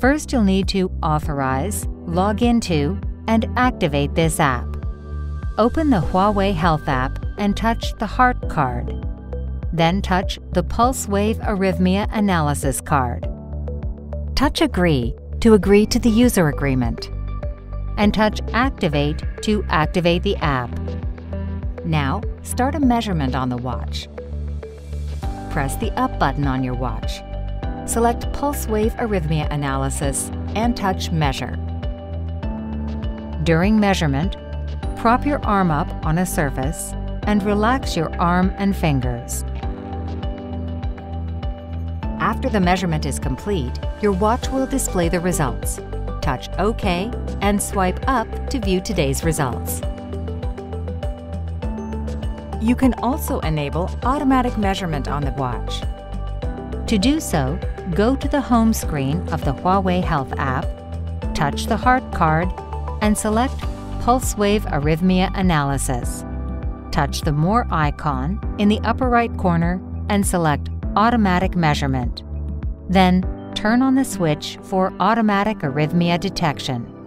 First, you'll need to authorize, log into, and activate this app. Open the Huawei Health app and touch the Heart card. Then touch the Pulse Wave Arrhythmia Analysis card. Touch Agree to agree to the user agreement. And touch Activate to activate the app. Now, start a measurement on the watch. Press the Up button on your watch. Select Pulse Wave Arrhythmia Analysis and touch Measure. During measurement, prop your arm up on a surface and relax your arm and fingers. After the measurement is complete, your watch will display the results. Touch OK and swipe up to view today's results. You can also enable automatic measurement on the watch. To do so, go to the home screen of the Huawei Health app, touch the heart card, and select Pulse Wave Arrhythmia Analysis. Touch the More icon in the upper right corner and select Automatic Measurement. Then, turn on the switch for automatic arrhythmia detection.